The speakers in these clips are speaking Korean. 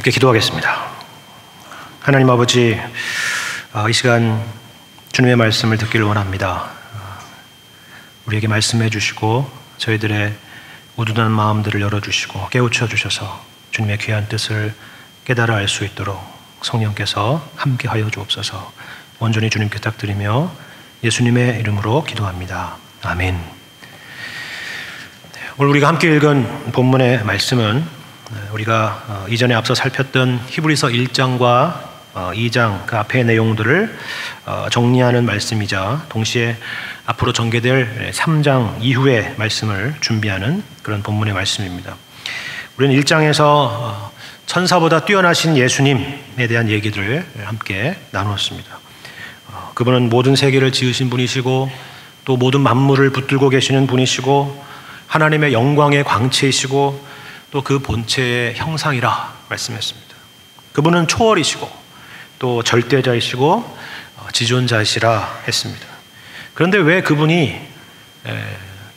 함께 기도하겠습니다. 하나님 아버지, 아, 이 시간 주님의 말씀을 듣기를 원합니다. 우리에게 말씀해 주시고 저희들의 우둔한 마음들을 열어주시고 깨우쳐 주셔서 주님의 귀한 뜻을 깨달아 알 수 있도록 성령께서 함께하여 주옵소서 온전히 주님께 부탁드리며 예수님의 이름으로 기도합니다. 아멘. 네, 오늘 우리가 함께 읽은 본문의 말씀은 네, 우리가 어, 이전에 앞서 살폈던 히브리서 1장과 2장 어, 그 앞의 내용들을 어, 정리하는 말씀이자 동시에 앞으로 전개될 3장 이후의 말씀을 준비하는 그런 본문의 말씀입니다. 우리는 1장에서 천사보다 뛰어나신 예수님에 대한 얘기들을 함께 나누었습니다. 그분은 모든 세계를 지으신 분이시고 또 모든 만물을 붙들고 계시는 분이시고 하나님의 영광의 광채이시고 또 그 본체의 형상이라 말씀했습니다. 그분은 초월이시고 또 절대자이시고 어, 지존자이시라 했습니다. 그런데 왜 그분이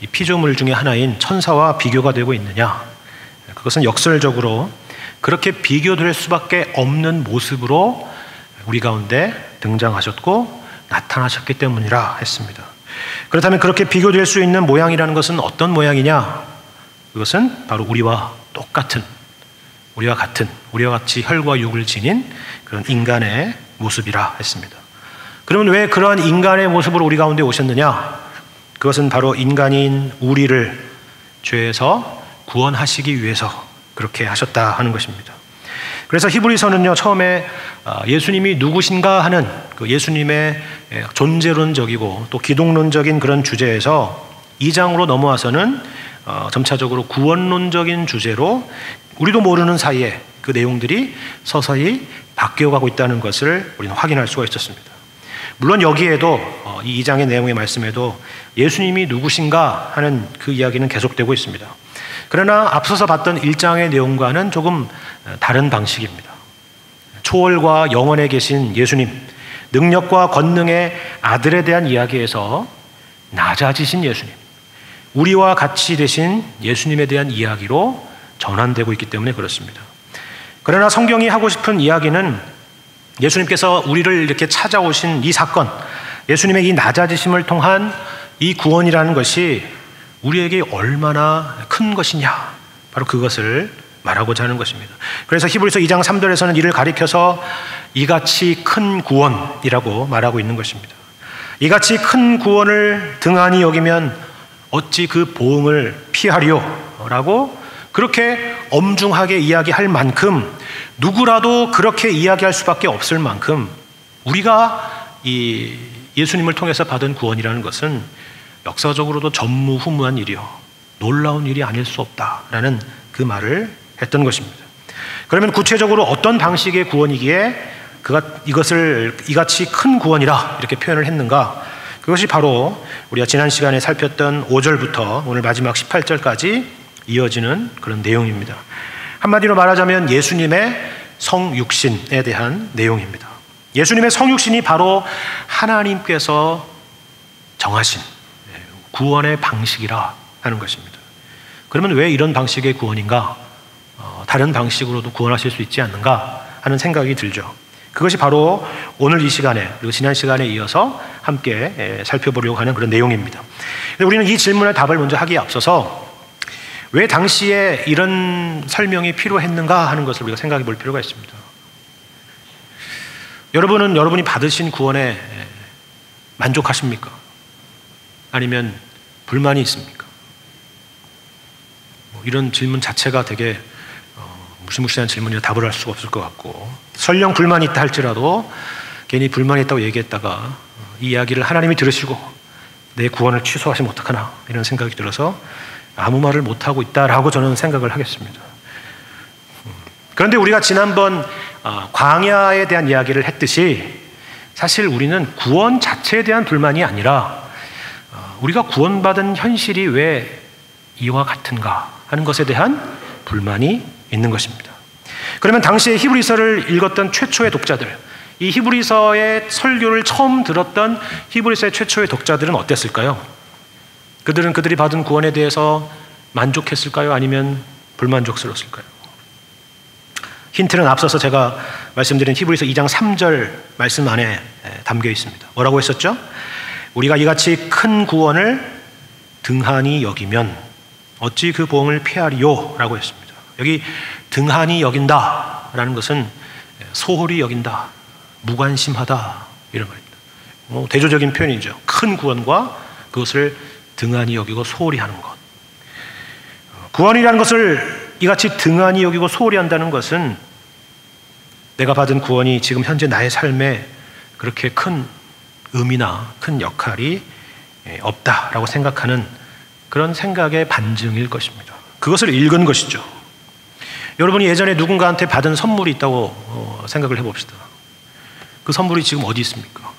이 피조물 중에 하나인 천사와 비교가 되고 있느냐? 그것은 역설적으로 그렇게 비교될 수밖에 없는 모습으로 우리 가운데 등장하셨고 나타나셨기 때문이라 했습니다. 그렇다면 그렇게 비교될 수 있는 모양이라는 것은 어떤 모양이냐? 그것은 바로 우리와 똑같은 우리와 같은 우리와 같이 혈과 육을 지닌 그런 인간의 모습이라 했습니다. 그러면 왜 그러한 인간의 모습으로 우리 가운데 오셨느냐? 그것은 바로 인간인 우리를 죄에서 구원하시기 위해서 그렇게 하셨다 하는 것입니다. 그래서 히브리서는요 처음에 아, 예수님이 누구신가 하는 그 예수님의 존재론적이고 또 기독론적인 그런 주제에서 2장으로 넘어와서는 어, 점차적으로 구원론적인 주제로 우리도 모르는 사이에 그 내용들이 서서히 바뀌어가고 있다는 것을 우리는 확인할 수가 있었습니다. 물론 여기에도 어, 이 2장의 내용의 말씀에도 예수님이 누구신가 하는 그 이야기는 계속되고 있습니다. 그러나 앞서서 봤던 1장의 내용과는 조금 어, 다른 방식입니다. 초월과 영원에 계신 예수님, 능력과 권능의 아들에 대한 이야기에서 낮아지신 예수님, 우리와 같이 되신 예수님에 대한 이야기로 전환되고 있기 때문에 그렇습니다. 그러나 성경이 하고 싶은 이야기는 예수님께서 우리를 이렇게 찾아오신 이 사건, 예수님의 이 낮아지심을 통한 이 구원이라는 것이 우리에게 얼마나 큰 것이냐, 바로 그것을 말하고자 하는 것입니다. 그래서 히브리서 2장 3절에서는 이를 가리켜서 이같이 큰 구원이라고 말하고 있는 것입니다. 이같이 큰 구원을 등한히 여기면 어찌 그 보응을 피하리요? 라고 그렇게 엄중하게 이야기할 만큼 누구라도 그렇게 이야기할 수밖에 없을 만큼 우리가 이 예수님을 통해서 받은 구원이라는 것은 역사적으로도 전무후무한 일이요. 놀라운 일이 아닐 수 없다라는 그 말을 했던 것입니다. 그러면 구체적으로 어떤 방식의 구원이기에 그가 이것을 이같이 큰 구원이라 이렇게 표현을 했는가? 그것이 바로 우리가 지난 시간에 살폈던 5절부터 오늘 마지막 18절까지 이어지는 그런 내용입니다. 한마디로 말하자면 예수님의 성육신에 대한 내용입니다. 예수님의 성육신이 바로 하나님께서 정하신 구원의 방식이라 하는 것입니다. 그러면 왜 이런 방식의 구원인가? 어, 다른 방식으로도 구원하실 수 있지 않는가 하는 생각이 들죠. 그것이 바로 오늘 이 시간에 그리고 지난 시간에 이어서 함께 살펴보려고 하는 그런 내용입니다. 우리는 이 질문의 답을 먼저 하기에 앞서서 왜 당시에 이런 설명이 필요했는가 하는 것을 우리가 생각해 볼 필요가 있습니다. 여러분은 여러분이 받으신 구원에 만족하십니까? 아니면 불만이 있습니까? 뭐 이런 질문 자체가 되게 무시무시한 질문이라 답을 할 수가 없을 것 같고 설령 불만이 있다 할지라도 괜히 불만이 있다고 얘기했다가 이 이야기를 하나님이 들으시고 내 구원을 취소하시면 어떡하나 이런 생각이 들어서 아무 말을 못하고 있다라고 저는 생각을 하겠습니다. 그런데 우리가 지난번 어, 광야에 대한 이야기를 했듯이 사실 우리는 구원 자체에 대한 불만이 아니라 어, 우리가 구원받은 현실이 왜 이와 같은가 하는 것에 대한 불만이 있는 것입니다. 그러면 당시에 히브리서를 읽었던 최초의 독자들, 이 히브리서의 설교를 처음 들었던 히브리서의 최초의 독자들은 어땠을까요? 그들은 그들이 받은 구원에 대해서 만족했을까요? 아니면 불만족스러웠을까요? 힌트는 앞서서 제가 말씀드린 히브리서 2장 3절 말씀 안에 담겨 있습니다. 뭐라고 했었죠? 우리가 이같이 큰 구원을 등한히 여기면 어찌 그 보응을 피하리요? 라고 했습니다. 여기 등한히 여긴다 라는 것은 소홀히 여긴다, 무관심하다 이런 말입니다. 뭐 대조적인 표현이죠. 큰 구원과 그것을 등한히 여기고 소홀히 하는 것. 구원이라는 것을 이같이 등한히 여기고 소홀히 한다는 것은 내가 받은 구원이 지금 현재 나의 삶에 그렇게 큰 의미나 큰 역할이 없다라고 생각하는 그런 생각의 반증일 것입니다. 그것을 읽은 것이죠. 여러분이 예전에 누군가한테 받은 선물이 있다고 어, 생각을 해봅시다. 그 선물이 지금 어디 있습니까?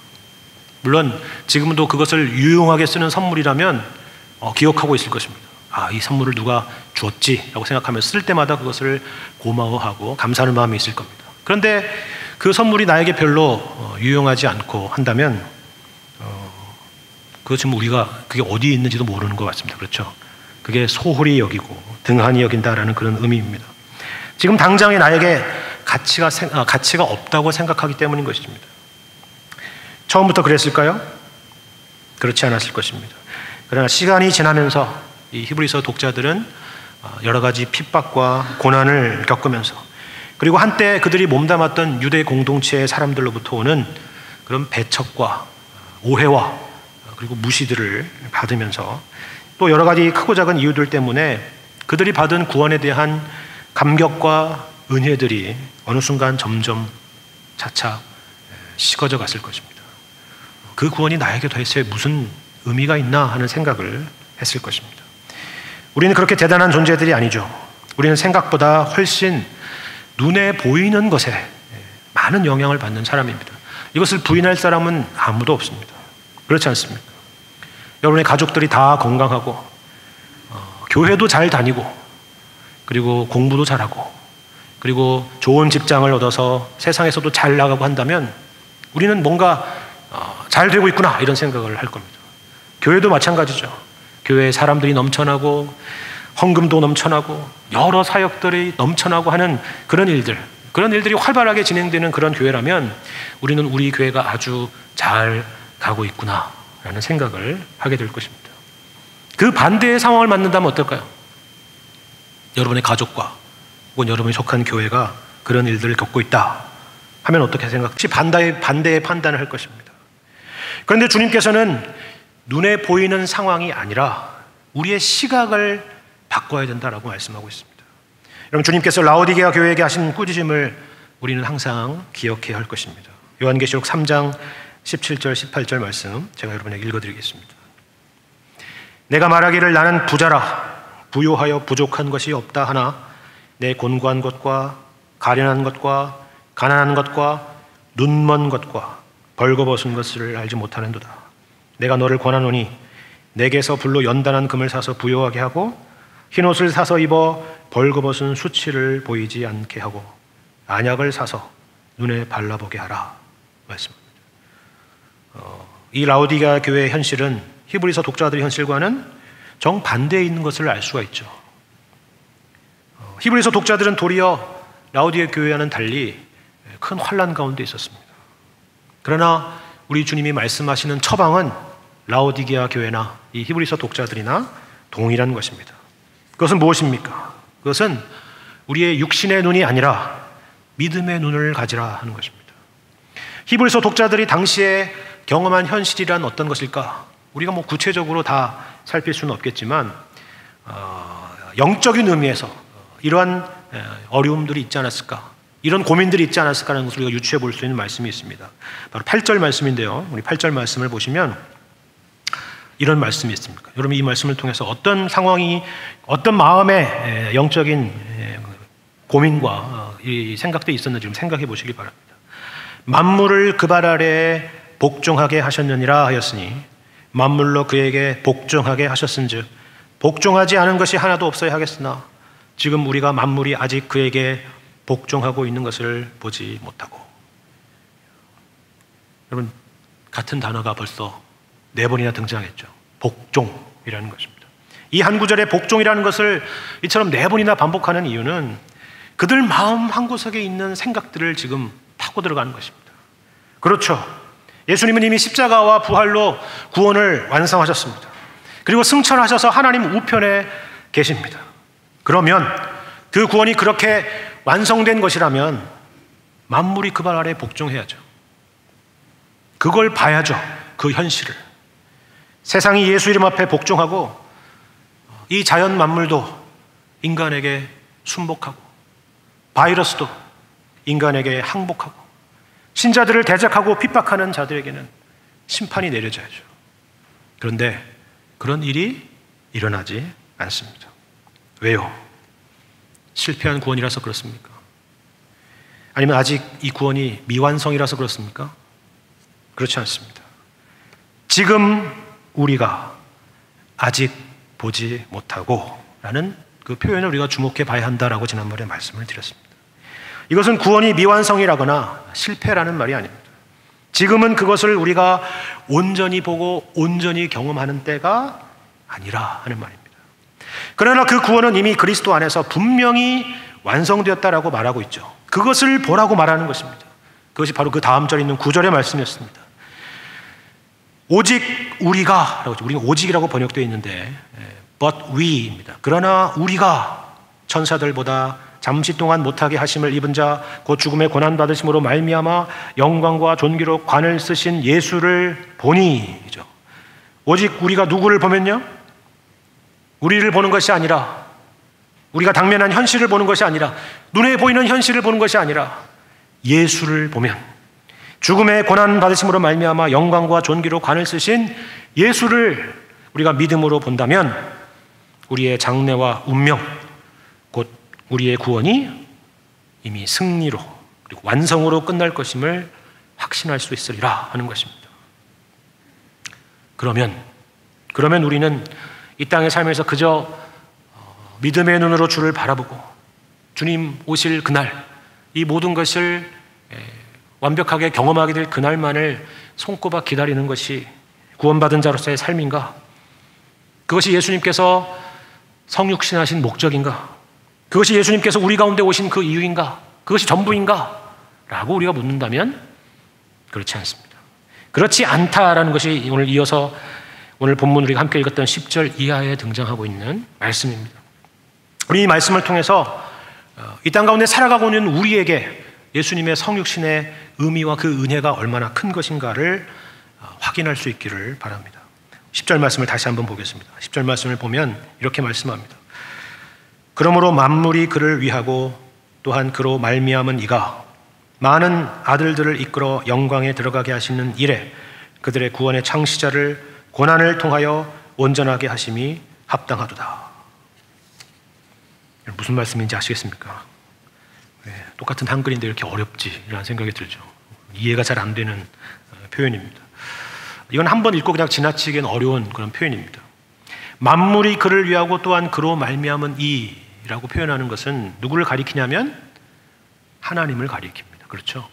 물론 지금도 그것을 유용하게 쓰는 선물이라면 어, 기억하고 있을 것입니다. 아, 이 선물을 누가 주었지라고 생각하며 쓸 때마다 그것을 고마워하고 감사하는 마음이 있을 겁니다. 그런데 그 선물이 나에게 별로 어, 유용하지 않고 한다면 어, 그것은 우리가 그게 어디에 있는지도 모르는 것 같습니다. 그렇죠? 그게 소홀히 여기고 등한히 여긴다라는 그런 의미입니다. 지금 당장에 나에게 가치가, 아, 가치가 없다고 생각하기 때문인 것입니다. 처음부터 그랬을까요? 그렇지 않았을 것입니다. 그러나 시간이 지나면서 이 히브리서 독자들은 어, 여러 가지 핍박과 고난을 겪으면서 그리고 한때 그들이 몸담았던 유대 공동체의 사람들로부터 오는 그런 배척과 오해와 그리고 무시들을 받으면서 또 여러 가지 크고 작은 이유들 때문에 그들이 받은 구원에 대한 감격과 은혜들이 어느 순간 점점 차차 식어져 갔을 것입니다. 그 구원이 나에게 도대체 무슨 의미가 있나 하는 생각을 했을 것입니다. 우리는 그렇게 대단한 존재들이 아니죠. 우리는 생각보다 훨씬 눈에 보이는 것에 많은 영향을 받는 사람입니다. 이것을 부인할 사람은 아무도 없습니다. 그렇지 않습니까? 여러분의 가족들이 다 건강하고, 어, 교회도 잘 다니고, 그리고 공부도 잘하고 그리고 좋은 직장을 얻어서 세상에서도 잘 나가고 한다면 우리는 뭔가 어, 잘 되고 있구나 이런 생각을 할 겁니다. 교회도 마찬가지죠. 교회에 사람들이 넘쳐나고 헌금도 넘쳐나고 여러 사역들이 넘쳐나고 하는 그런 일들 그런 일들이 활발하게 진행되는 그런 교회라면 우리는 우리 교회가 아주 잘 가고 있구나라는 생각을 하게 될 것입니다. 그 반대의 상황을 만든다면 어떨까요? 여러분의 가족과 혹은 여러분이 속한 교회가 그런 일들을 겪고 있다 하면 어떻게 생각할지 반대의, 반대의 판단을 할 것입니다. 그런데 주님께서는 눈에 보이는 상황이 아니라 우리의 시각을 바꿔야 된다라고 말씀하고 있습니다. 여러분 주님께서 라오디게아 교회에게 하신 꾸짖음을 우리는 항상 기억해야 할 것입니다. 요한계시록 3장 17절 18절 말씀 제가 여러분에게 읽어 드리겠습니다. 내가 말하기를 나는 부자라 부요하여 부족한 것이 없다 하나 내 곤고한 것과 가련한 것과 가난한 것과 눈먼 것과 벌거벗은 것을 알지 못하는도다. 내가 너를 권하노니 내게서 불로 연단한 금을 사서 부요하게 하고 흰 옷을 사서 입어 벌거벗은 수치를 보이지 않게 하고 안약을 사서 눈에 발라보게 하라 말씀입니다. 어, 이 라우디가 교회의 현실은 히브리서 독자들의 현실과는 정반대에 있는 것을 알 수가 있죠. 어, 히브리서 독자들은 도리어 라우디의 교회와는 달리 큰 환란 가운데 있었습니다. 그러나 우리 주님이 말씀하시는 처방은 라우디게아 교회나 이 히브리서 독자들이나 동일한 것입니다. 그것은 무엇입니까? 그것은 우리의 육신의 눈이 아니라 믿음의 눈을 가지라 하는 것입니다. 히브리서 독자들이 당시에 경험한 현실이란 어떤 것일까? 우리가 뭐 구체적으로 다 살필 수는 없겠지만 어, 영적인 의미에서 이러한 어려움들이 있지 않았을까? 이런 고민들이 있지 않았을까라는 것을 우리가 유추해 볼 수 있는 말씀이 있습니다. 바로 8절 말씀인데요. 우리 8절 말씀을 보시면 이런 말씀이 있습니까? 여러분 이 말씀을 통해서 어떤 상황이 어떤 마음의 영적인 고민과 어, 이 생각들이 있었는지 좀 생각해 보시기 바랍니다. 만물을 그 발 아래 복종하게 하셨느니라 하였으니 만물로 그에게 복종하게 하셨은즉 복종하지 않은 것이 하나도 없어야 하겠으나 지금 우리가 만물이 아직 그에게 복종하고 있는 것을 보지 못하고 여러분 같은 단어가 벌써 네 번이나 등장했죠. 복종이라는 것입니다. 이 한 구절에 복종이라는 것을 이처럼 네 번이나 반복하는 이유는 그들 마음 한 구석에 있는 생각들을 지금 파고 들어가는 것입니다. 그렇죠. 예수님은 이미 십자가와 부활로 구원을 완성하셨습니다. 그리고 승천하셔서 하나님 우편에 계십니다. 그러면 그 구원이 그렇게 완성된 것이라면 만물이 그 발 아래 복종해야죠. 그걸 봐야죠. 그 현실을. 세상이 예수 이름 앞에 복종하고 이 자연 만물도 인간에게 순복하고 바이러스도 인간에게 항복하고 신자들을 대적하고 핍박하는 자들에게는 심판이 내려져야죠. 그런데 그런 일이 일어나지 않습니다. 왜요? 실패한 구원이라서 그렇습니까? 아니면 아직 이 구원이 미완성이라서 그렇습니까? 그렇지 않습니다. 지금 우리가 아직 보지 못하고 라는 그 표현을 우리가 주목해 봐야 한다라고 지난번에 말씀을 드렸습니다. 이것은 구원이 미완성이라거나 실패라는 말이 아닙니다. 지금은 그것을 우리가 온전히 보고 온전히 경험하는 때가 아니라 하는 말입니다. 그러나 그 구원은 이미 그리스도 안에서 분명히 완성되었다라고 말하고 있죠. 그것을 보라고 말하는 것입니다. 그것이 바로 그 다음 절에 있는 구절의 말씀이었습니다. 오직 우리가, 우리가 오직이라고 번역되어 있는데, 예, but we입니다. 그러나 우리가 천사들보다 잠시 동안 못하게 하심을 입은 자, 곧 죽음의 고난 받으심으로 말미암아 영광과 존귀로 관을 쓰신 예수를 보니죠. 오직 우리가 누구를 보면요, 우리를 보는 것이 아니라 우리가 당면한 현실을 보는 것이 아니라 눈에 보이는 현실을 보는 것이 아니라 예수를 보면 죽음의 고난 받으심으로 말미암아 영광과 존귀로 관을 쓰신 예수를 우리가 믿음으로 본다면 우리의 장래와 운명 곧 우리의 구원이 이미 승리로 그리고 완성으로 끝날 것임을 확신할 수 있으리라 하는 것입니다. 그러면 그러면 우리는 이 땅에 살면서 그저 어, 믿음의 눈으로 주를 바라보고 주님 오실 그날 이 모든 것을 완벽하게 경험하게 될 그날만을 손꼽아 기다리는 것이 구원받은 자로서의 삶인가? 그것이 예수님께서 성육신하신 목적인가? 그것이 예수님께서 우리 가운데 오신 그 이유인가? 그것이 전부인가? 라고 우리가 묻는다면 그렇지 않습니다. 그렇지 않다라는 것이 오늘 이어서 오늘 본문 우리가 함께 읽었던 10절 이하에 등장하고 있는 말씀입니다. 우리 이 말씀을 통해서 어, 이땅 가운데 살아가고 있는 우리에게 예수님의 성육신의 의미와 그 은혜가 얼마나 큰 것인가를 어, 확인할 수 있기를 바랍니다. 10절 말씀을 다시 한번 보겠습니다. 10절 말씀을 보면 이렇게 말씀합니다. 그러므로 만물이 그를 위하고 또한 그로 말미암은 이가 많은 아들들을 이끌어 영광에 들어가게 하시는 일에 그들의 구원의 창시자를 고난을 통하여 온전하게 하심이 합당하도다. 무슨 말씀인지 아시겠습니까? 네, 똑같은 한글인데 이렇게 어렵지라는 생각이 들죠. 이해가 잘 안 되는 어, 표현입니다. 이건 한 번 읽고 그냥 지나치기엔 어려운 그런 표현입니다. 만물이 그를 위하고 또한 그로 말미암은 이 라고 표현하는 것은 누구를 가리키냐면 하나님을 가리킵니다. 그렇죠?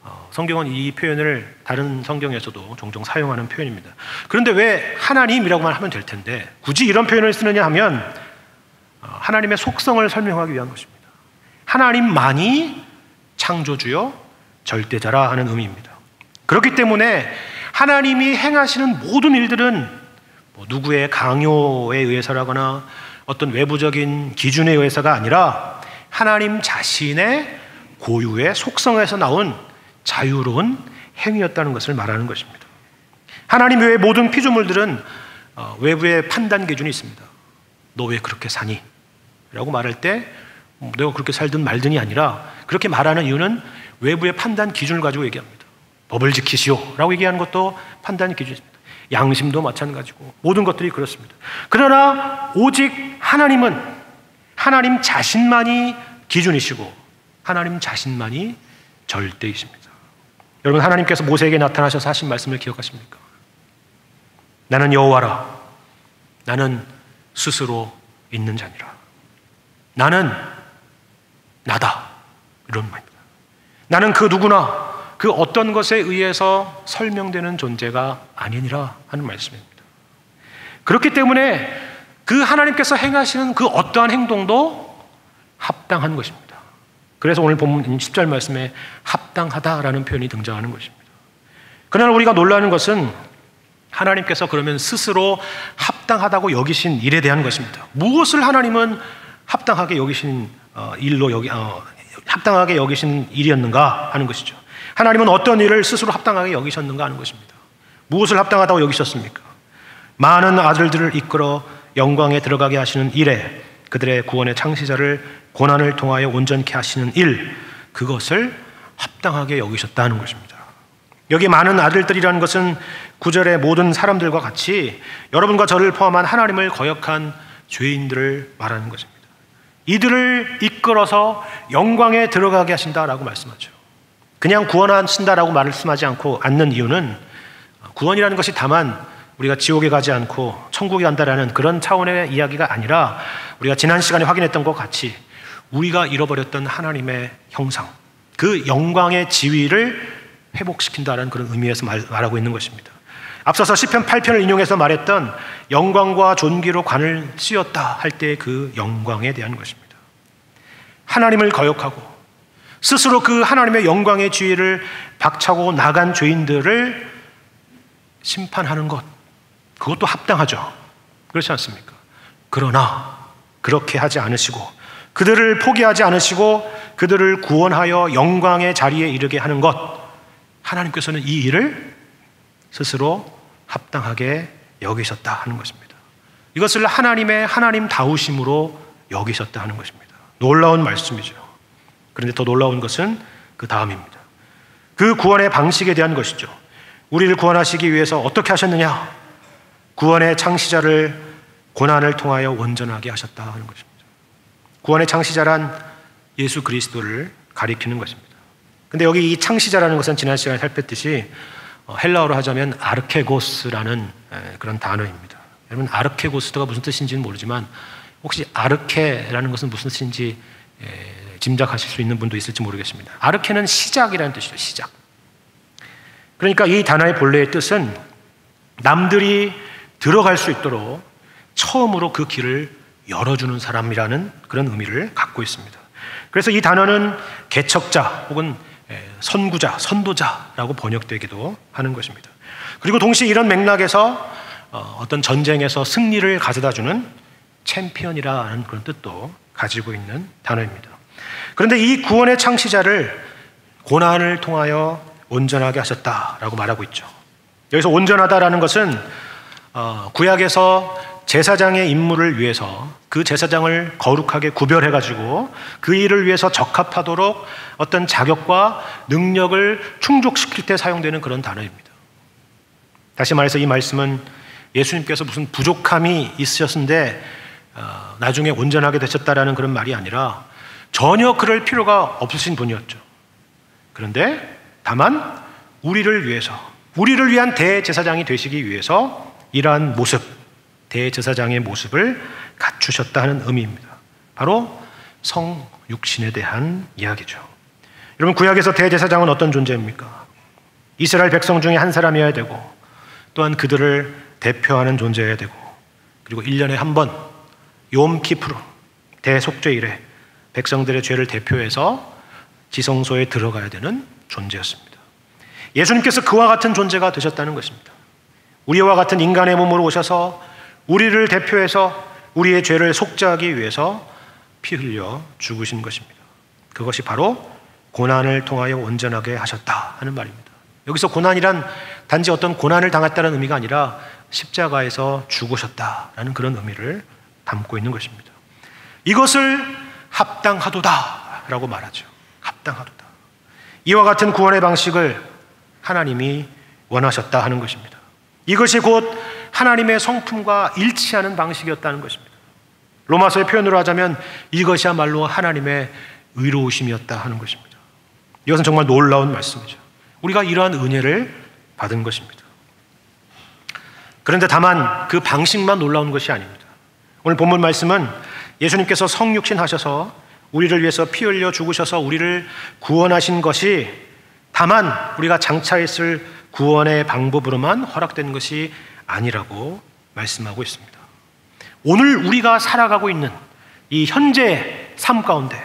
어, 성경은 이 표현을 다른 성경에서도 종종 사용하는 표현입니다. 그런데 왜 하나님이라고만 하면 될 텐데 굳이 이런 표현을 쓰느냐 하면 어, 하나님의 속성을 설명하기 위한 것입니다. 하나님만이 창조주요 절대자라 하는 의미입니다. 그렇기 때문에 하나님이 행하시는 모든 일들은 뭐 누구의 강요에 의해서라거나 어떤 외부적인 기준에 의해서가 아니라 하나님 자신의 고유의 속성에서 나온 자유로운 행위였다는 것을 말하는 것입니다. 하나님 외의 모든 피조물들은 어, 외부의 판단 기준이 있습니다. 너 왜 그렇게 사니? 라고 말할 때 내가 그렇게 살든 말든이 아니라 그렇게 말하는 이유는 외부의 판단 기준을 가지고 얘기합니다. 법을 지키시오 라고 얘기하는 것도 판단 기준입니다. 양심도 마찬가지고 모든 것들이 그렇습니다. 그러나 오직 하나님은 하나님 자신만이 기준이시고 하나님 자신만이 절대이십니다. 여러분 하나님께서 모세에게 나타나셔서 하신 말씀을 기억하십니까? 나는 여호와라. 나는 스스로 있는 자니라. 나는 나다. 이런 말입니다. 나는 그 누구나 그 어떤 것에 의해서 설명되는 존재가 아니니라 하는 말씀입니다. 그렇기 때문에 그 하나님께서 행하시는 그 어떠한 행동도 합당한 것입니다. 그래서 오늘 본문 10절 말씀에 합당하다라는 표현이 등장하는 것입니다. 그러나 우리가 놀라는 것은 하나님께서 그러면 스스로 합당하다고 여기신 일에 대한 것입니다. 무엇을 하나님은 합당하게 여기신 어, 일로 여기 어, 합당하게 여기신 일이었는가 하는 것이죠. 하나님은 어떤 일을 스스로 합당하게 여기셨는가 하는 것입니다. 무엇을 합당하다고 여기셨습니까? 많은 아들들을 이끌어 영광에 들어가게 하시는 일에 그들의 구원의 창시자를 고난을 통하여 온전케 하시는 일 그것을 합당하게 여기셨다는 것입니다. 여기 많은 아들들이라는 것은 구절의 모든 사람들과 같이 여러분과 저를 포함한 하나님을 거역한 죄인들을 말하는 것입니다. 이들을 이끌어서 영광에 들어가게 하신다라고 말씀하죠. 그냥 구원하신다라고 말씀하지 않고 않는 이유는 구원이라는 것이 다만 우리가 지옥에 가지 않고 천국에 간다라는 그런 차원의 이야기가 아니라 우리가 지난 시간에 확인했던 것 같이 우리가 잃어버렸던 하나님의 형상, 그 영광의 지위를 회복시킨다는 그런 의미에서 말, 하고 있는 것입니다. 앞서서 시편 8편을 인용해서 말했던 영광과 존귀로 관을 씌웠다 할 때 그 영광에 대한 것입니다. 하나님을 거역하고 스스로 그 하나님의 영광의 지위를 박차고 나간 죄인들을 심판하는 것 그것도 합당하죠. 그렇지 않습니까? 그러나 그렇게 하지 않으시고 그들을 포기하지 않으시고 그들을 구원하여 영광의 자리에 이르게 하는 것 하나님께서는 이 일을 스스로 합당하게 여기셨다 하는 것입니다. 이것을 하나님의 하나님 다우심으로 여기셨다 하는 것입니다. 놀라운 말씀이죠. 그런데 더 놀라운 것은 그 다음입니다. 그 구원의 방식에 대한 것이죠. 우리를 구원하시기 위해서 어떻게 하셨느냐? 구원의 창시자를 고난을 통하여 온전하게 하셨다 하는 것입니다. 구원의 창시자란 예수 그리스도를 가리키는 것입니다. 근데 여기 이 창시자라는 것은 지난 시간에 살폈듯이 어, 헬라어로 하자면 아르케고스라는 그런 단어입니다. 여러분 아르케고스가 무슨 뜻인지는 모르지만 혹시 아르케라는 것은 무슨 뜻인지 짐작하실 수 있는 분도 있을지 모르겠습니다. 아르케는 시작이라는 뜻이죠. 시작. 그러니까 이 단어의 본래의 뜻은 남들이 들어갈 수 있도록 처음으로 그 길을 열어주는 사람이라는 그런 의미를 갖고 있습니다. 그래서 이 단어는 개척자 혹은 선구자, 선도자라고 번역되기도 하는 것입니다. 그리고 동시에 이런 맥락에서 어, 어떤 전쟁에서 승리를 가져다 주는 챔피언이라는 그런 뜻도 가지고 있는 단어입니다. 그런데 이 구원의 창시자를 고난을 통하여 온전하게 하셨다라고 말하고 있죠. 여기서 온전하다라는 것은 어, 구약에서 제사장의 임무를 위해서 그 제사장을 거룩하게 구별해 가지고 그 일을 위해서 적합하도록 어떤 자격과 능력을 충족시킬 때 사용되는 그런 단어입니다. 다시 말해서 이 말씀은 예수님께서 무슨 부족함이 있으셨는데 어, 나중에 온전하게 되셨다라는 그런 말이 아니라 전혀 그럴 필요가 없으신 분이었죠. 그런데 다만 우리를 위해서 우리를 위한 대제사장이 되시기 위해서 이러한 모습 대제사장의 모습을 갖추셨다 는 의미입니다. 바로 성육신에 대한 이야기죠. 여러분 구약에서 대제사장은 어떤 존재입니까? 이스라엘 백성 중에 한 사람이어야 되고 또한 그들을 대표하는 존재여야 되고 그리고 1년에 한 번 욤키프르 대속죄일에 백성들의 죄를 대표해서 지성소에 들어가야 되는 존재였습니다. 예수님께서 그와 같은 존재가 되셨다는 것입니다. 우리와 같은 인간의 몸으로 오셔서 우리를 대표해서 우리의 죄를 속죄하기 위해서 피 흘려 죽으신 것입니다. 그것이 바로 고난을 통하여 온전하게 하셨다 하는 말입니다. 여기서 고난이란 단지 어떤 고난을 당했다는 의미가 아니라 십자가에서 죽으셨다라는 그런 의미를 담고 있는 것입니다. 이것을 합당하도다 라고 말하죠. 합당하도다. 이와 같은 구원의 방식을 하나님이 원하셨다 하는 것입니다. 이것이 곧 하나님의 성품과 일치하는 방식이었다는 것입니다. 로마서의 표현으로 하자면 이것이야말로 하나님의 의로우심이었다 하는 것입니다. 이것은 정말 놀라운 말씀이죠. 우리가 이러한 은혜를 받은 것입니다. 그런데 다만 그 방식만 놀라운 것이 아닙니다. 오늘 본문 말씀은 예수님께서 성육신 하셔서 우리를 위해서 피 흘려 죽으셔서 우리를 구원하신 것이 다만 우리가 장차했을 구원의 방법으로만 허락된 것이 아니라고 말씀하고 있습니다. 오늘 우리가 살아가고 있는 이 현재 삶 가운데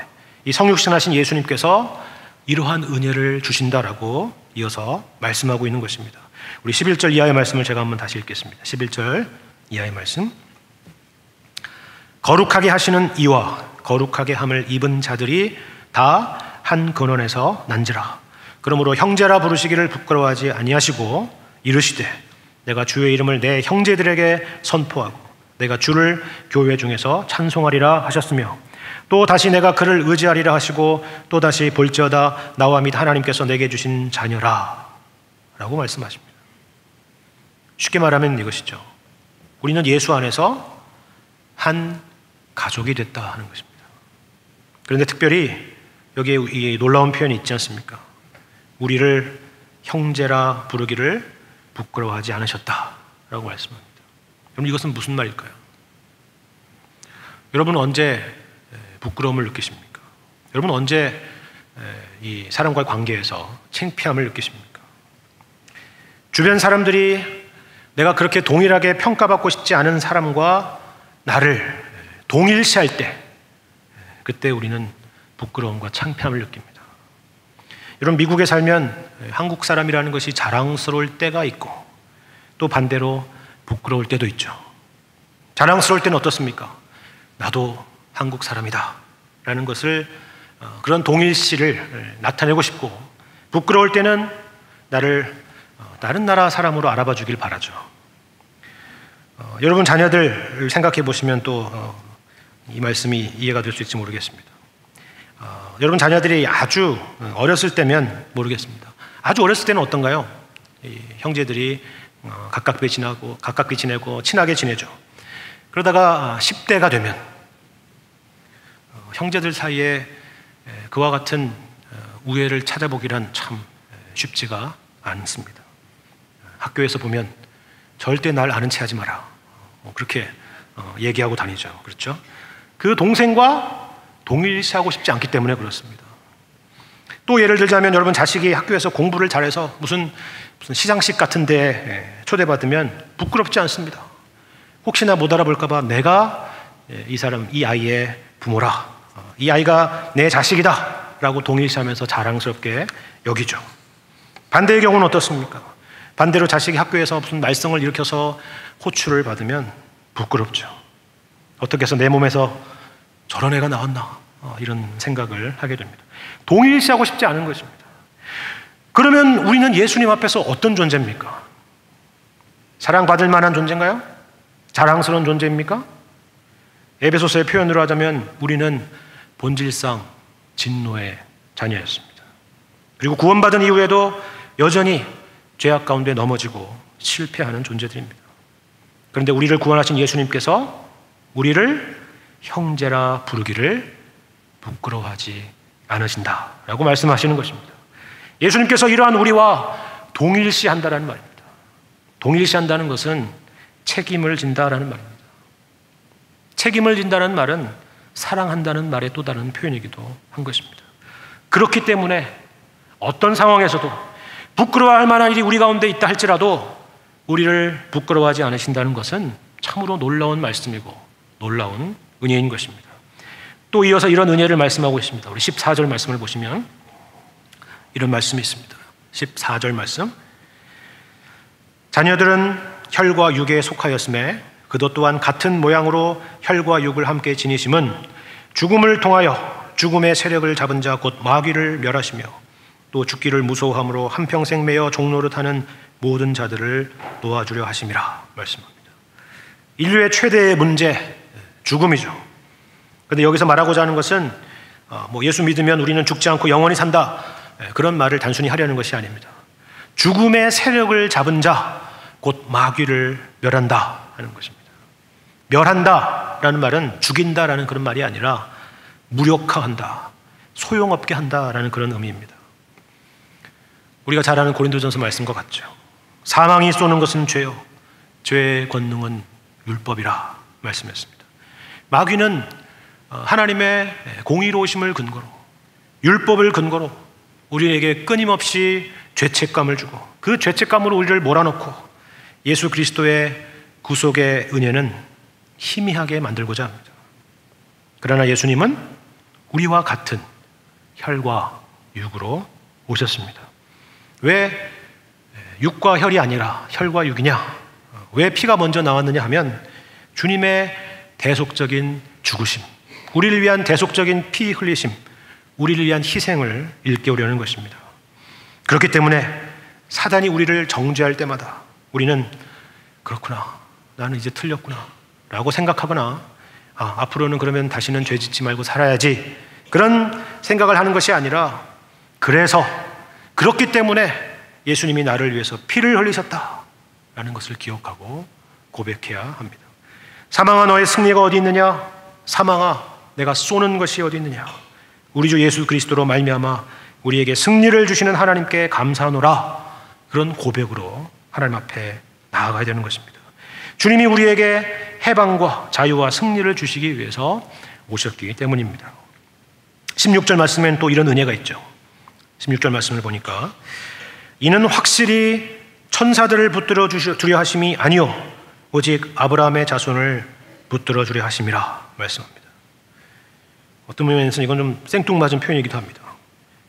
이 성육신하신 예수님께서 이러한 은혜를 주신다라고 이어서 말씀하고 있는 것입니다. 우리 11절 이하의 말씀을 제가 한번 다시 읽겠습니다. 11절 이하의 말씀. 거룩하게 하시는 이와 거룩하게 함을 입은 자들이 다 한 근원에서 난지라. 그러므로 형제라 부르시기를 부끄러워하지 아니하시고 이르시되 내가 주의 이름을 내 형제들에게 선포하고 내가 주를 교회 중에서 찬송하리라 하셨으며 또 다시 내가 그를 의지하리라 하시고 또 다시 볼지어다 나와 및 하나님께서 내게 주신 자녀라 라고 말씀하십니다. 쉽게 말하면 이것이죠. 우리는 예수 안에서 한 가족이 됐다 하는 것입니다. 그런데 특별히 여기에 이 놀라운 표현이 있지 않습니까? 우리를 형제라 부르기를 부끄러워하지 않으셨다라고 말씀합니다. 여러분 이것은 무슨 말일까요? 여러분 언제 부끄러움을 느끼십니까? 여러분 언제 이 사람과의 관계에서 창피함을 느끼십니까? 주변 사람들이 내가 그렇게 동일하게 평가받고 싶지 않은 사람과 나를 동일시할 때 그때 우리는 부끄러움과 창피함을 느낍니다. 여러분 미국에 살면 한국 사람이라는 것이 자랑스러울 때가 있고 또 반대로 부끄러울 때도 있죠. 자랑스러울 때는 어떻습니까? 나도 한국 사람이다. 라는 것을 어, 그런 동일시를 나타내고 싶고 부끄러울 때는 나를 어, 다른 나라 사람으로 알아봐 주길 바라죠. 어, 여러분 자녀들 생각해 보시면 또 이 말씀이 이해가 될 수 있을지 모르겠습니다. 어, 여러분 자녀들이 아주 어렸을 때면 모르겠습니다. 아주 어렸을 때는 어떤가요? 형제들이 어, 가깝게 지나고 가깝게 지내고 친하게 지내죠. 그러다가 10대가 되면 어, 형제들 사이에 그와 같은 어, 우애를 찾아보기란 참 쉽지가 않습니다. 학교에서 보면 절대 날 아는 체 하지 마라. 그렇게 얘기하고 다니죠. 그렇죠? 그 동생과 동일시하고 싶지 않기 때문에 그렇습니다. 또 예를 들자면 여러분 자식이 학교에서 공부를 잘해서 무슨 무슨 시상식 같은데 예, 초대받으면 부끄럽지 않습니다. 혹시나 못 알아볼까봐 내가 예, 이 사람 이 아이의 부모라 어, 이 아이가 내 자식이다 라고 동일시하면서 자랑스럽게 여기죠. 반대의 경우는 어떻습니까? 반대로 자식이 학교에서 무슨 말썽을 일으켜서 호출을 받으면 부끄럽죠. 어떻게 해서 내 몸에서 저런 애가 나왔나 어, 이런 생각을 하게 됩니다. 동일시하고 싶지 않은 것입니다. 그러면 우리는 예수님 앞에서 어떤 존재입니까? 사랑받을 만한 존재인가요? 자랑스러운 존재입니까? 에베소서의 표현으로 하자면 우리는 본질상 진노의 자녀였습니다. 그리고 구원받은 이후에도 여전히 죄악 가운데 넘어지고 실패하는 존재들입니다. 그런데 우리를 구원하신 예수님께서 우리를 형제라 부르기를 부끄러워하지 않으신다라고 말씀하시는 것입니다. 예수님께서 이러한 우리와 동일시한다라는 말입니다. 동일시한다는 것은 책임을 진다라는 말입니다. 책임을 진다는 말은 사랑한다는 말의 또 다른 표현이기도 한 것입니다. 그렇기 때문에 어떤 상황에서도 부끄러워할 만한 일이 우리 가운데 있다 할지라도 우리를 부끄러워하지 않으신다는 것은 참으로 놀라운 말씀이고 놀라운 은혜인 것입니다. 또 이어서 이런 은혜를 말씀하고 있습니다. 우리 14절 말씀을 보시면 이런 말씀이 있습니다. 14절 말씀. 자녀들은 혈과 육에 속하였음에 그도 또한 같은 모양으로 혈과 육을 함께 지니심은 죽음을 통하여 죽음의 세력을 잡은 자 곧 마귀를 멸하시며 또 죽기를 무서워함으로 한평생 매여 종노릇하는 모든 자들을 놓아주려 하심이라 말씀합니다. 인류의 최대의 문제 죽음이죠. 그런데 여기서 말하고자 하는 것은 어, 뭐 예수 믿으면 우리는 죽지 않고 영원히 산다. 예, 그런 말을 단순히 하려는 것이 아닙니다. 죽음의 세력을 잡은 자, 곧 마귀를 멸한다 하는 것입니다. 멸한다 라는 말은 죽인다 라는 그런 말이 아니라 무력화한다, 소용없게 한다 라는 그런 의미입니다. 우리가 잘 아는 고린도전서 말씀과 같죠. 사망이 쏘는 것은 죄요, 죄의 권능은 율법이라 말씀했습니다. 마귀는 어, 하나님의 공의로우심을 근거로 율법을 근거로 우리에게 끊임없이 죄책감을 주고 그 죄책감으로 우리를 몰아넣고 예수 그리스도의 구속의 은혜는 희미하게 만들고자 합니다. 그러나 예수님은 우리와 같은 혈과 육으로 오셨습니다. 왜 육과 혈이 아니라 혈과 육이냐? 왜 피가 먼저 나왔느냐 하면 주님의 대속적인 죽으심, 우리를 위한 대속적인 피 흘리심, 우리를 위한 희생을 일깨우려는 것입니다. 그렇기 때문에 사단이 우리를 정죄할 때마다 우리는 그렇구나. 나는 이제 틀렸구나. 라고 생각하거나 아, 앞으로는 그러면 다시는 죄 짓지 말고 살아야지. 그런 생각을 하는 것이 아니라 그래서 그렇기 때문에 예수님이 나를 위해서 피를 흘리셨다. 라는 것을 기억하고 고백해야 합니다. 사망아 너의 승리가 어디 있느냐? 사망아 내가 쏘는 것이 어디 있느냐? 우리 주 예수 그리스도로 말미암아 우리에게 승리를 주시는 하나님께 감사하노라. 그런 고백으로 하나님 앞에 나아가야 되는 것입니다. 주님이 우리에게 해방과 자유와 승리를 주시기 위해서 오셨기 때문입니다. 16절 말씀엔 또 이런 은혜가 있죠. 16절 말씀을 보니까 이는 확실히 천사들을 붙들어 주려 하심이 아니요 오직 아브라함의 자손을 붙들어 주려 하심이라 말씀합니다. 어떤 면에서 이건 좀 생뚱맞은 표현이기도 합니다.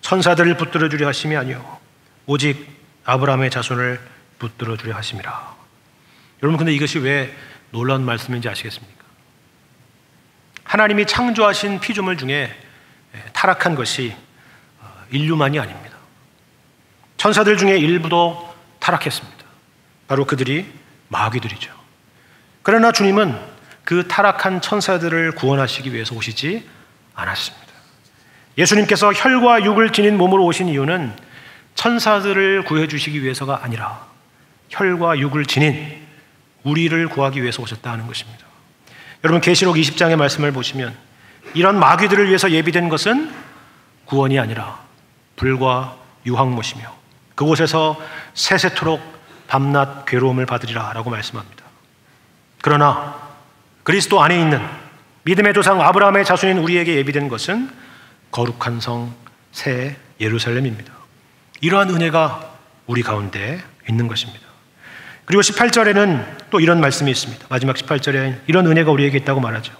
천사들을 붙들어 주려 하심이 아니요 오직 아브라함의 자손을 붙들어 주려 하심이라. 여러분 근데 이것이 왜 놀라운 말씀인지 아시겠습니까? 하나님이 창조하신 피조물 중에 타락한 것이 어, 인류만이 아닙니다. 천사들 중에 일부도 타락했습니다. 바로 그들이 마귀들이죠. 그러나 주님은 그 타락한 천사들을 구원하시기 위해서 오시지 않았습니다. 예수님께서 혈과 육을 지닌 몸으로 오신 이유는 천사들을 구해주시기 위해서가 아니라 혈과 육을 지닌 우리를 구하기 위해서 오셨다 는 것입니다. 여러분 계시록 20장의 말씀을 보시면 이런 마귀들을 위해서 예비된 것은 구원이 아니라 불과 유황못이며 그곳에서 세세토록 밤낮 괴로움을 받으리라 라고 말씀합니다. 그러나 그리스도 안에 있는 믿음의 조상 아브라함의 자손인 우리에게 예비된 것은 거룩한 성 새 예루살렘입니다. 이러한 은혜가 우리 가운데 있는 것입니다. 그리고 18절에는 또 이런 말씀이 있습니다. 마지막 18절에 이런 은혜가 우리에게 있다고 말하죠.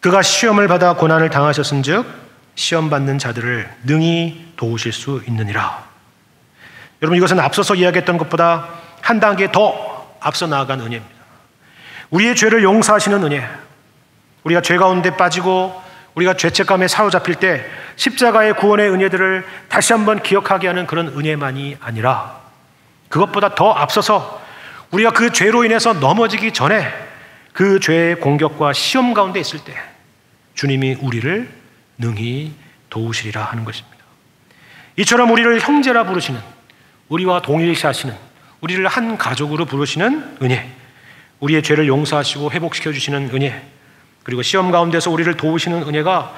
그가 시험을 받아 고난을 당하셨은즉 시험 받는 자들을 능히 도우실 수 있느니라. 여러분 이것은 앞서서 이야기했던 것보다 한 단계 더 앞서 나아간 은혜입니다. 우리의 죄를 용서하시는 은혜. 우리가 죄 가운데 빠지고 우리가 죄책감에 사로잡힐 때 십자가의 구원의 은혜들을 다시 한번 기억하게 하는 그런 은혜만이 아니라 그것보다 더 앞서서 우리가 그 죄로 인해서 넘어지기 전에 그 죄의 공격과 시험 가운데 있을 때 주님이 우리를 능히 도우시리라 하는 것입니다. 이처럼 우리를 형제라 부르시는 우리와 동일시 하시는 우리를 한 가족으로 부르시는 은혜, 우리의 죄를 용서하시고 회복시켜 주시는 은혜, 그리고 시험 가운데서 우리를 도우시는 은혜가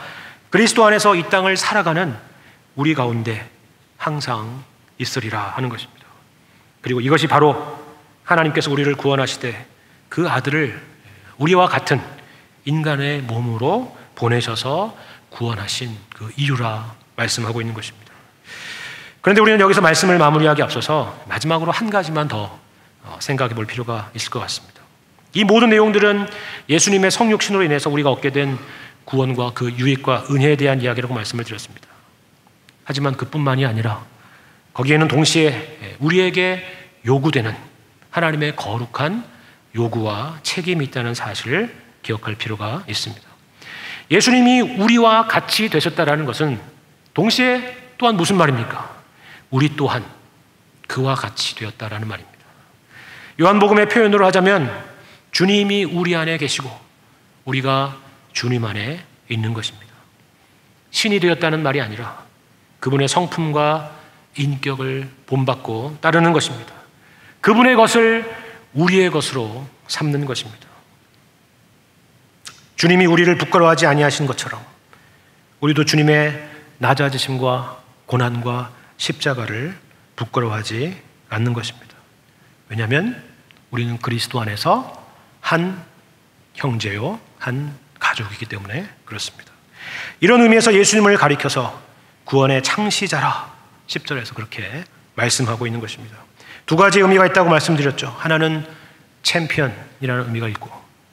그리스도 안에서 이 땅을 살아가는 우리 가운데 항상 있으리라 하는 것입니다. 그리고 이것이 바로 하나님께서 우리를 구원하시되 그 아들을 우리와 같은 인간의 몸으로 보내셔서 구원하신 그 이유라 말씀하고 있는 것입니다. 그런데 우리는 여기서 말씀을 마무리하기 앞서서 마지막으로 한 가지만 더 어, 생각해 볼 필요가 있을 것 같습니다. 이 모든 내용들은 예수님의 성육신으로 인해서 우리가 얻게 된 구원과 그 유익과 은혜에 대한 이야기라고 말씀을 드렸습니다. 하지만 그뿐만이 아니라 거기에는 동시에 우리에게 요구되는 하나님의 거룩한 요구와 책임이 있다는 사실을 기억할 필요가 있습니다. 예수님이 우리와 같이 되셨다라는 것은 동시에 또한 무슨 말입니까? 우리 또한 그와 같이 되었다라는 말입니다. 요한복음의 표현으로 하자면 주님이 우리 안에 계시고 우리가 주님 안에 있는 것입니다. 신이 되었다는 말이 아니라 그분의 성품과 인격을 본받고 따르는 것입니다. 그분의 것을 우리의 것으로 삼는 것입니다. 주님이 우리를 부끄러워하지 아니하신 것처럼 우리도 주님의 낮아지심과 고난과 십자가를 부끄러워하지 않는 것입니다. 왜냐하면 우리는 그리스도 안에서 한 형제요, 한 가족이기 때문에 그렇습니다. 이런 의미에서 예수님을 가리켜서 구원의 창시자라 10절에서 그렇게 말씀하고 있는 것입니다. 두 가지 의미가 있다고 말씀드렸죠. 하나는 챔피언이라는 의미가 있고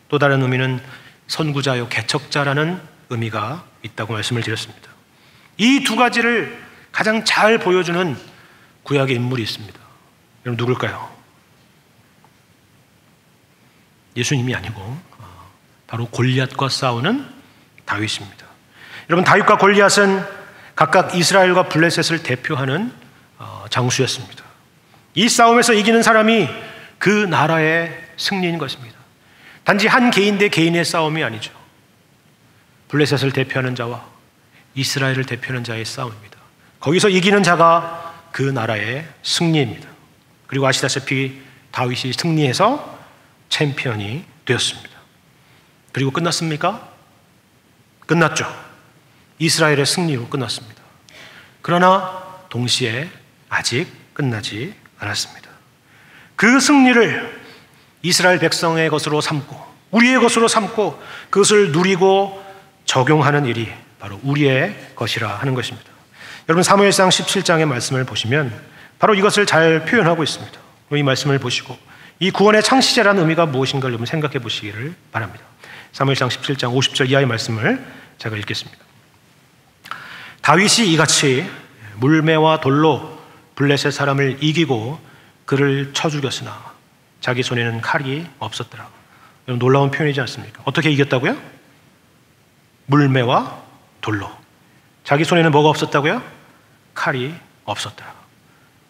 또 다른 의미는 선구자요 개척자라는 의미가 있다고 말씀을 드렸습니다. 이 두 가지를 가장 잘 보여주는 구약의 인물이 있습니다. 여러분 누굴까요? 예수님이 아니고 어, 바로 골리앗과 싸우는 다윗입니다. 여러분 다윗과 골리앗은 각각 이스라엘과 블레셋을 대표하는 어, 장수였습니다. 이 싸움에서 이기는 사람이 그 나라의 승리인 것입니다. 단지 한 개인 대 개인의 싸움이 아니죠. 블레셋을 대표하는 자와 이스라엘을 대표하는 자의 싸움입니다. 거기서 이기는 자가 그 나라의 승리입니다. 그리고 아시다시피 다윗이 승리해서 챔피언이 되었습니다. 그리고 끝났습니까? 끝났죠. 이스라엘의 승리로 끝났습니다. 그러나 동시에 아직 끝나지 않았습니다. 그 승리를 이스라엘 백성의 것으로 삼고 우리의 것으로 삼고 그것을 누리고 적용하는 일이 바로 우리의 것이라 하는 것입니다. 여러분 사무엘상 17장의 말씀을 보시면 바로 이것을 잘 표현하고 있습니다. 이 말씀을 보시고 이 구원의 창시자라는 의미가 무엇인가를 여러분 생각해 보시기를 바랍니다. 사무엘상 17장 50절 이하의 말씀을 제가 읽겠습니다. 다윗이 이같이 물매와 돌로 블레셋 사람을 이기고 그를 쳐 죽였으나 자기 손에는 칼이 없었더라. 놀라운 표현이지 않습니까? 어떻게 이겼다고요? 물매와 돌로. 자기 손에는 뭐가 없었다고요? 칼이 없었더라.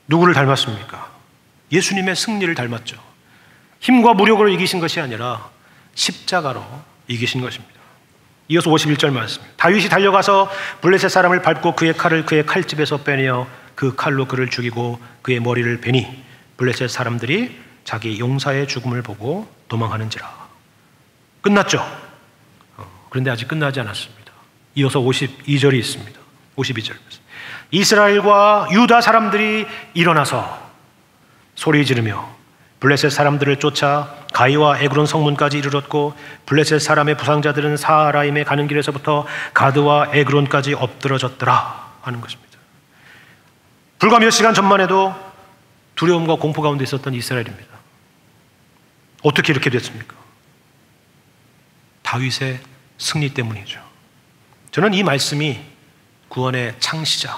누구를 닮았습니까? 예수님의 승리를 닮았죠. 힘과 무력으로 이기신 것이 아니라 십자가로 이기신 것입니다. 이어서 51절 말씀. 다윗이 달려가서 블레셋 사람을 밟고 그의 칼을 그의 칼집에서 빼내어 그 칼로 그를 죽이고 그의 머리를 베니 블레셋 사람들이 자기 용사의 죽음을 보고 도망하는지라. 끝났죠. 어, 그런데 아직 끝나지 않았습니다. 이어서 52절이 있습니다. 52절. 이스라엘과 유다 사람들이 일어나서 소리 지르며 블레셋 사람들을 쫓아 가이와 에그론 성문까지 이르렀고 블레셋 사람의 부상자들은 사라임에 가는 길에서부터 가드와 에그론까지 엎드러졌더라 하는 것입니다. 불과 몇 시간 전만 해도 두려움과 공포 가운데 있었던 이스라엘입니다. 어떻게 이렇게 됐습니까? 다윗의 승리 때문이죠. 저는 이 말씀이 구원의 창시자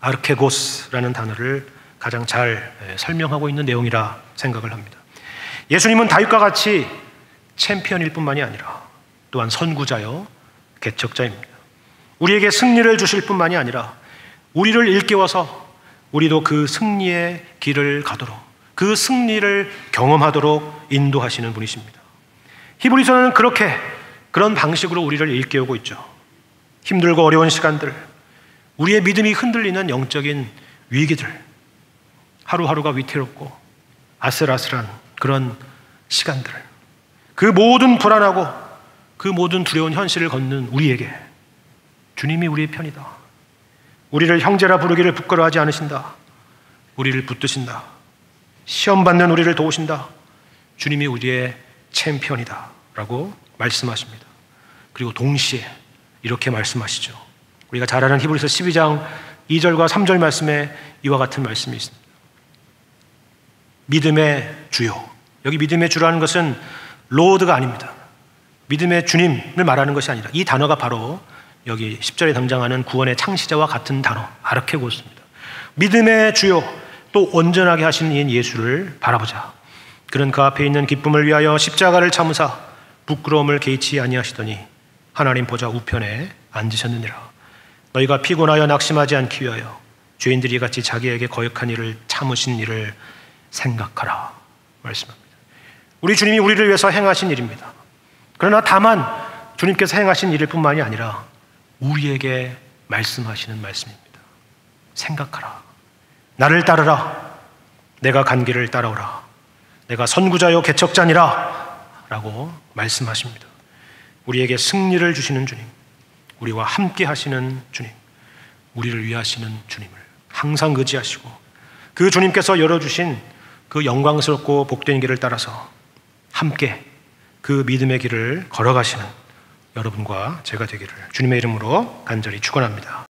아르케고스라는 단어를 가장 잘 설명하고 있는 내용이라 생각을 합니다. 예수님은 다윗과 같이 챔피언일 뿐만이 아니라 또한 선구자요, 개척자입니다. 우리에게 승리를 주실 뿐만이 아니라 우리를 일깨워서 우리도 그 승리의 길을 가도록 그 승리를 경험하도록 인도하시는 분이십니다. 히브리서는 그렇게 그런 방식으로 우리를 일깨우고 있죠. 힘들고 어려운 시간들, 우리의 믿음이 흔들리는 영적인 위기들, 하루하루가 위태롭고 아슬아슬한 그런 시간들, 그 모든 불안하고 그 모든 두려운 현실을 걷는 우리에게 주님이 우리의 편이다. 우리를 형제라 부르기를 부끄러워하지 않으신다. 우리를 붙드신다. 시험 받는 우리를 도우신다. 주님이 우리의 챔피언이다. 라고 말씀하십니다. 그리고 동시에 이렇게 말씀하시죠. 우리가 잘 아는 히브리서 12장 2절과 3절 말씀에 이와 같은 말씀이 있습니다. 믿음의 주요. 여기 믿음의 주라는 것은 로드가 아닙니다. 믿음의 주님을 말하는 것이 아니라 이 단어가 바로 여기 10절에 등장하는 구원의 창시자와 같은 단어, 아르케고스입니다. 믿음의 주요, 또 온전하게 하신 이인 예수를 바라보자. 그는 그 앞에 있는 기쁨을 위하여 십자가를 참으사 부끄러움을 개의치 아니하시더니 하나님 보좌 우편에 앉으셨느니라. 너희가 피곤하여 낙심하지 않기 위하여 죄인들이 같이 자기에게 거역한 일을 참으신 일을 생각하라. 말씀합니다. 우리 주님이 우리를 위해서 행하신 일입니다. 그러나 다만 주님께서 행하신 일일 뿐만이 아니라 우리에게 말씀하시는 말씀입니다. 생각하라. 나를 따르라. 내가 간 길을 따라오라. 내가 선구자요 개척자니라. 라고 말씀하십니다. 우리에게 승리를 주시는 주님, 우리와 함께 하시는 주님, 우리를 위하시는 주님을 항상 의지하시고 그 주님께서 열어주신 그 영광스럽고 복된 길을 따라서 함께 그 믿음의 길을 걸어가시는 여러분과 제가 되기를 주님의 이름으로 간절히 축원합니다.